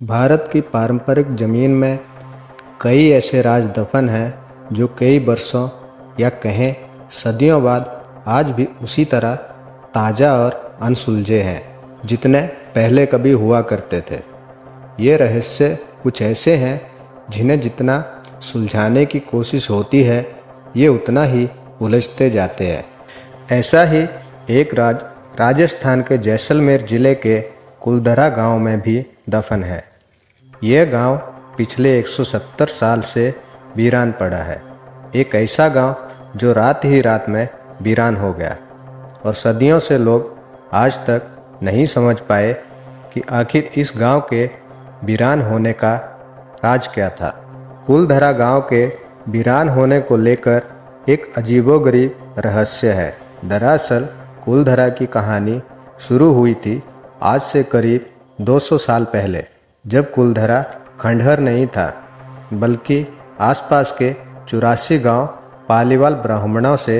भारत की पारंपरिक ज़मीन में कई ऐसे राज दफन हैं जो कई वर्षों या कहें सदियों बाद आज भी उसी तरह ताज़ा और अनसुलझे हैं, जितने पहले कभी हुआ करते थे। ये रहस्य कुछ ऐसे हैं जिन्हें जितना सुलझाने की कोशिश होती है, ये उतना ही उलझते जाते हैं। ऐसा ही एक राज, राजस्थान के जैसलमेर ज़िले के कुलधरा गाँव में भी दफन है। यह गाँव पिछले 170 साल से वीरान पड़ा है। एक ऐसा गाँव जो रात ही रात में वीरान हो गया। और सदियों से लोग आज तक नहीं समझ पाए कि आखिर इस गाँव के वीरान होने का राज क्या था। कुलधरा गाँव के वीरान होने को लेकर एक अजीबोगरीब रहस्य है। दरअसल कुलधरा की कहानी शुरू हुई थी आज से करीब 200 साल पहले, जब कुलधरा खंडहर नहीं था, बल्कि आसपास के चौरासी गाँव पालीवाल ब्राह्मणों से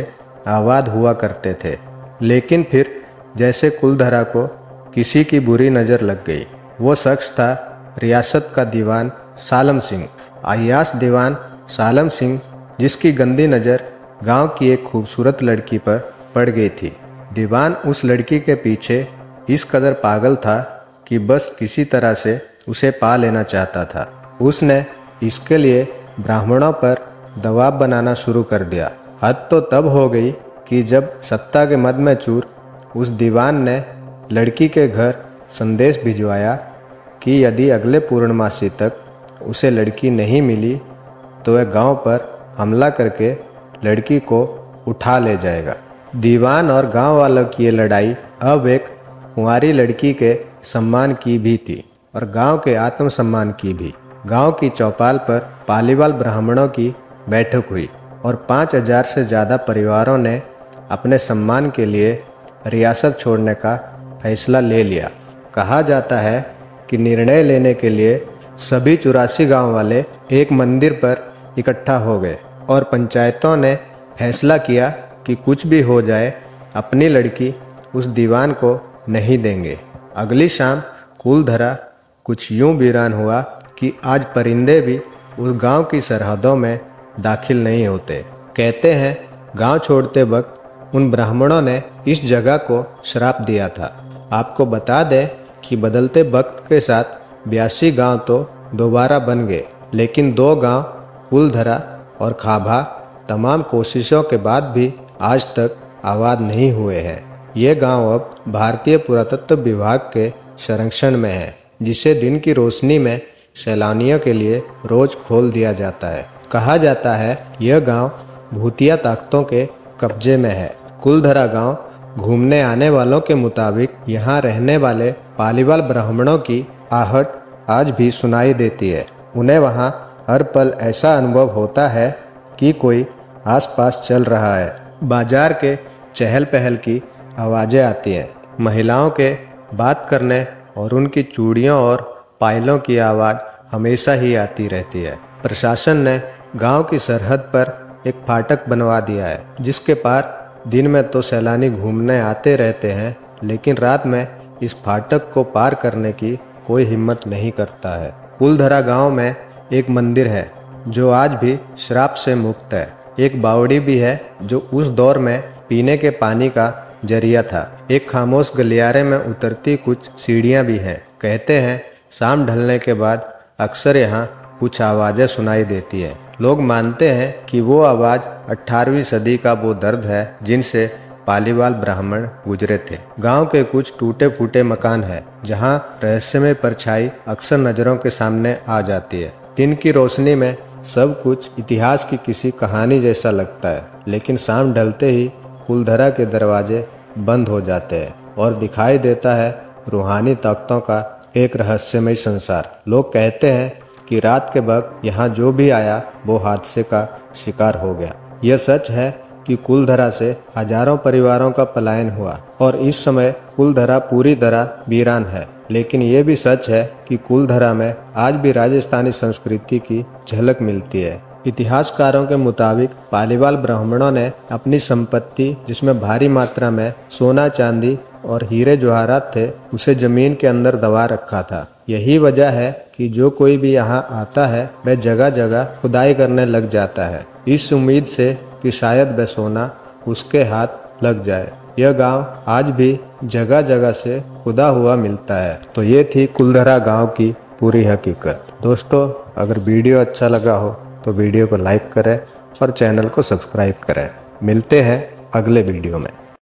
आबाद हुआ करते थे। लेकिन फिर जैसे कुलधरा को किसी की बुरी नज़र लग गई, वो शख्स था रियासत का दीवान सालम सिंह अयास दीवान सालम सिंह, जिसकी गंदी नज़र गाँव की एक खूबसूरत लड़की पर पड़ गई थी। दीवान उस लड़की के पीछे इस कदर पागल था कि बस किसी तरह से उसे पा लेना चाहता था। उसने इसके लिए ब्राह्मणों पर दबाव बनाना शुरू कर दिया। हद तो तब हो गई कि जब सत्ता के मद में चूर उस दीवान ने लड़की के घर संदेश भिजवाया कि यदि अगले पूर्णमासी तक उसे लड़की नहीं मिली तो वह गाँव पर हमला करके लड़की को उठा ले जाएगा। दीवान और गाँव वालों की ये लड़ाई अब एक कुंवारी लड़की के सम्मान की भी थी और गाँव के आत्मसम्मान की भी। गाँव की चौपाल पर पालीवाल ब्राह्मणों की बैठक हुई और पाँच हज़ार से ज़्यादा परिवारों ने अपने सम्मान के लिए रियासत छोड़ने का फैसला ले लिया। कहा जाता है कि निर्णय लेने के लिए सभी चौरासी गाँव वाले एक मंदिर पर इकट्ठा हो गए और पंचायतों ने फैसला किया कि कुछ भी हो जाए, अपनी लड़की उस दीवान को नहीं देंगे। अगली शाम कुलधरा कुछ यूँ वीरान हुआ कि आज परिंदे भी उस गाँव की सरहदों में दाखिल नहीं होते। कहते हैं, गाँव छोड़ते वक्त उन ब्राह्मणों ने इस जगह को श्राप दिया था। आपको बता दें कि बदलते वक्त के साथ बयासी गाँव तो दोबारा बन गए, लेकिन दो गाँव, कुलधरा और खाभा, तमाम कोशिशों के बाद भी आज तक आबाद नहीं हुए हैं। ये गाँव अब भारतीय पुरातत्व विभाग के संरक्षण में है, जिसे दिन की रोशनी में सैलानियों के लिए रोज खोल दिया जाता है। कहा जाता है, यह गाँव भूतिया ताकतों के कब्जे में है। कुलधरा गाँव घूमने आने वालों के मुताबिक यहाँ रहने वाले पालीवाल ब्राह्मणों की आहट आज भी सुनाई देती है। उन्हें वहाँ हर पल ऐसा अनुभव होता है कि कोई आसपास चल रहा है। बाज़ार के चहल पहल की आवाज़ें आती हैं। महिलाओं के बात करने और उनकी चूड़ियों और पायलों की आवाज़ हमेशा ही आती रहती है। प्रशासन ने गाँव की सरहद पर एक फाटक बनवा दिया है, जिसके पार दिन में तो सैलानी घूमने आते रहते हैं, लेकिन रात में इस फाटक को पार करने की कोई हिम्मत नहीं करता है। कुलधरा गाँव में एक मंदिर है, जो आज भी श्राप से मुक्त है। एक बावड़ी भी है, जो उस दौर में पीने के पानी का ज़रिया था। एक खामोश गलियारे में उतरती कुछ सीढ़ियाँ भी हैं। कहते हैं, शाम ढलने के बाद अक्सर यहाँ कुछ आवाज़ें सुनाई देती हैं। लोग मानते हैं कि वो आवाज़ 18वीं सदी का वो दर्द है, जिनसे पालीवाल ब्राह्मण गुजरे थे। गाँव के कुछ टूटे फूटे मकान है, जहाँ रहस्यमय परछाई अक्सर नज़रों के सामने आ जाती है। दिन की रोशनी में सब कुछ इतिहास की किसी कहानी जैसा लगता है, लेकिन शाम ढलते ही कुलधरा के दरवाजे बंद हो जाते हैं और दिखाई देता है रूहानी ताकतों का एक रहस्यमय संसार। लोग कहते हैं कि रात के वक्त यहाँ जो भी आया, वो हादसे का शिकार हो गया। यह सच है कि कुलधरा से हज़ारों परिवारों का पलायन हुआ और इस समय कुलधरा पूरी तरह वीरान है। लेकिन ये भी सच है कि कुलधरा में आज भी राजस्थानी संस्कृति की झलक मिलती है। इतिहासकारों के मुताबिक पालीवाल ब्राह्मणों ने अपनी संपत्ति, जिसमें भारी मात्रा में सोना, चांदी और हीरे जवाहरात थे, उसे ज़मीन के अंदर दबा रखा था। यही वजह है कि जो कोई भी यहाँ आता है, वह जगह जगह खुदाई करने लग जाता है। इस उम्मीद से कि शायद वह सोना उसके हाथ लग जाए। यह गाँव आज भी जगह जगह से खुदा हुआ मिलता है। तो ये थी कुलधरा गाँव की पूरी हकीकत। दोस्तों, अगर वीडियो अच्छा लगा हो तो वीडियो को लाइक करें और चैनल को सब्सक्राइब करें। मिलते हैं अगले वीडियो में।